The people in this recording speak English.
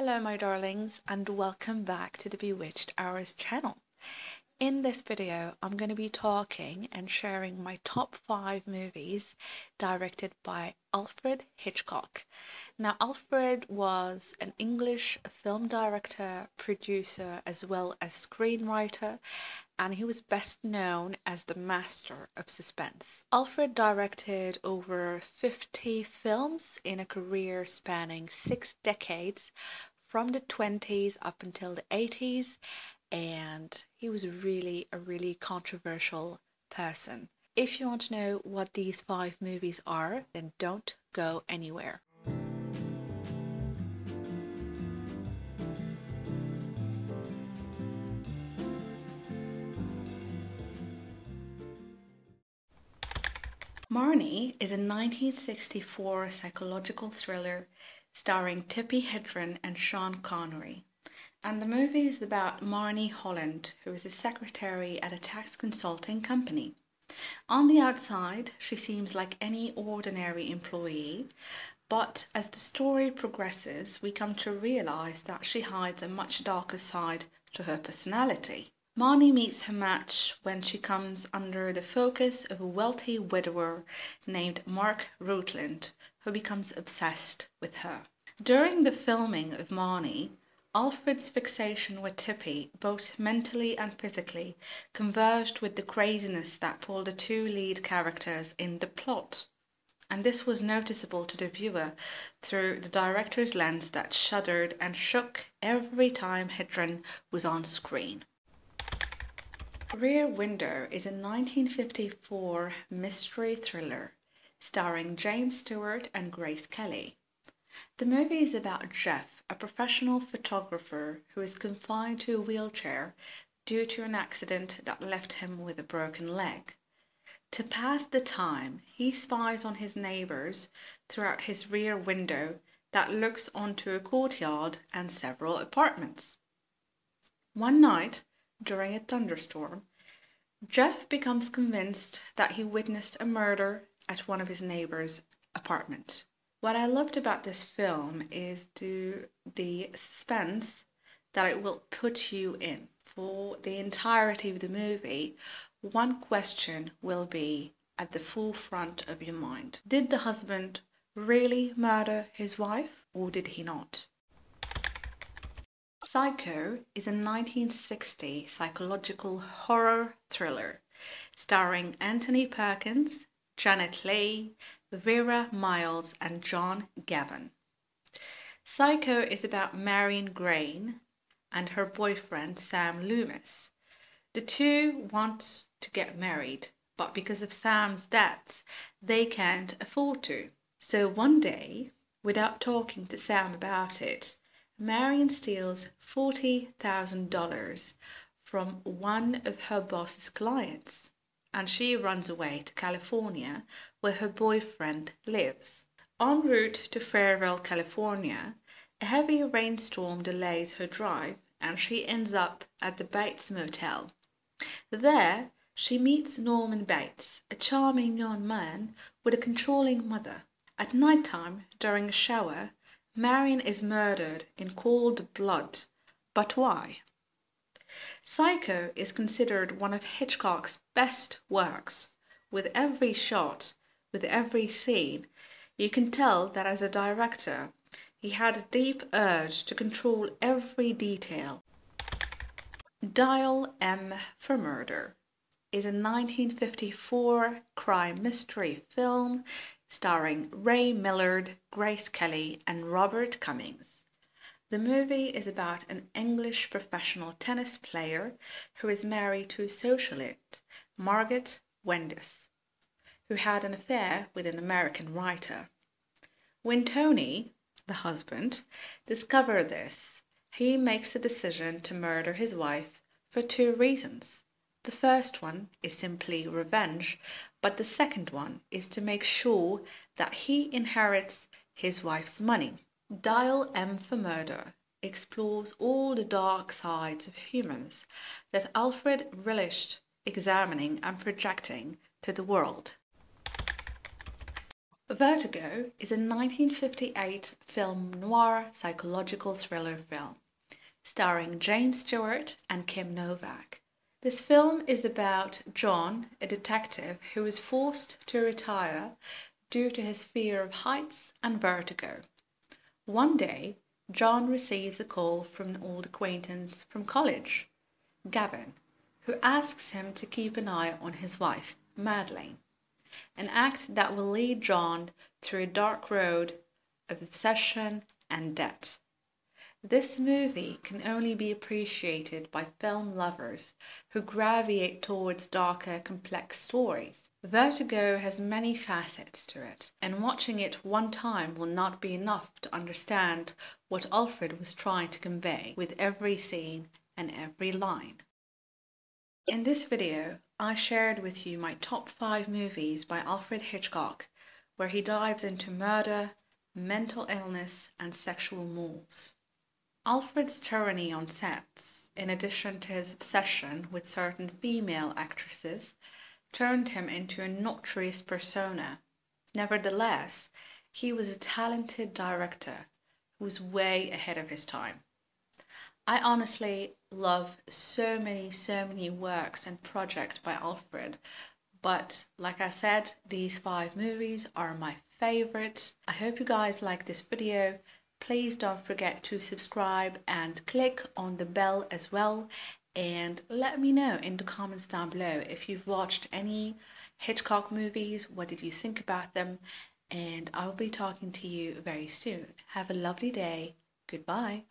Hello my darlings and welcome back to the Bewitched Hours channel. In this video I'm going to be talking and sharing my top 5 movies directed by Alfred Hitchcock. Now Alfred was an English film director, producer as well as screenwriter and he was best known as the master of suspense. Alfred directed over 50 films in a career spanning six decades from the 20s up until the 80s and he was really a really controversial person. If you want to know what these five movies are, then don't go anywhere. Marnie is a 1964 psychological thriller starring Tippi Hedren and Sean Connery. And the movie is about Marnie Holland, who is a secretary at a tax consulting company. On the outside, she seems like any ordinary employee, but as the story progresses, we come to realize that she hides a much darker side to her personality. Marnie meets her match when she comes under the focus of a wealthy widower named Mark Rutland, who becomes obsessed with her. During the filming of Marnie, Alfred's fixation with Tippi, both mentally and physically, converged with the craziness that pulled the two lead characters in the plot. And this was noticeable to the viewer through the director's lens that shuddered and shook every time Hedren was on screen. Rear Window is a 1954 mystery thriller starring James Stewart and Grace Kelly. The movie is about Jeff, a professional photographer who is confined to a wheelchair due to an accident that left him with a broken leg. To pass the time, he spies on his neighbors throughout his rear window that looks onto a courtyard and several apartments. One night, during a thunderstorm, Jeff becomes convinced that he witnessed a murder at one of his neighbors' apartment. What I loved about this film is the, the suspense that it will put you in. For the entirety of the movie, one question will be at the forefront of your mind. Did the husband really murder his wife or did he not? Psycho is a 1960 psychological horror thriller starring Anthony Perkins, Janet Leigh, Vera Miles, and John Gavin. Psycho is about Marion Crane and her boyfriend Sam Loomis. The two want to get married, but because of Sam's debts, they can't afford to. So one day, without talking to Sam about it, Marion steals $40,000 from one of her boss's clients and she runs away to California where her boyfriend lives. En route to Fairvale, California, a heavy rainstorm delays her drive and she ends up at the Bates Motel. There, she meets Norman Bates, a charming young man with a controlling mother. At night time, during a shower, Marion is murdered in cold blood. But why? Psycho is considered one of Hitchcock's best works. With every shot, with every scene, you can tell that as a director, he had a deep urge to control every detail. Dial M for Murder is a 1954 crime mystery film starring Ray Milland, Grace Kelly, and Robert Cummings. The movie is about an English professional tennis player who is married to a socialite, Margaret Wendice, who had an affair with an American writer. When Tony, the husband, discovers this, he makes a decision to murder his wife for two reasons. The first one is simply revenge, but the second one is to make sure that he inherits his wife's money. Dial M for Murder explores all the dark sides of humans that Alfred relished examining and projecting to the world. Vertigo is a 1958 film noir psychological thriller film starring James Stewart and Kim Novak. This film is about John, a detective who is forced to retire due to his fear of heights and vertigo. One day, John receives a call from an old acquaintance from college, Gavin, who asks him to keep an eye on his wife, Madeleine, an act that will lead John through a dark road of obsession and debt. This movie can only be appreciated by film lovers who gravitate towards darker, complex stories. Vertigo has many facets to it, and watching it one time will not be enough to understand what Alfred was trying to convey with every scene and every line. In this video, I shared with you my top 5 movies by Alfred Hitchcock, where he dives into murder, mental illness, and sexual moves. Alfred's tyranny on sets, in addition to his obsession with certain female actresses, turned him into a notorious persona. Nevertheless, he was a talented director who was way ahead of his time. I honestly love so many, so many works and projects by Alfred, but like I said, these five movies are my favorite. I hope you guys like this video please don't forget to subscribe and click on the bell as well and let me know in the comments down below if you've watched any Hitchcock movies, what did you think about them, and I'll be talking to you very soon. Have a lovely day. Goodbye.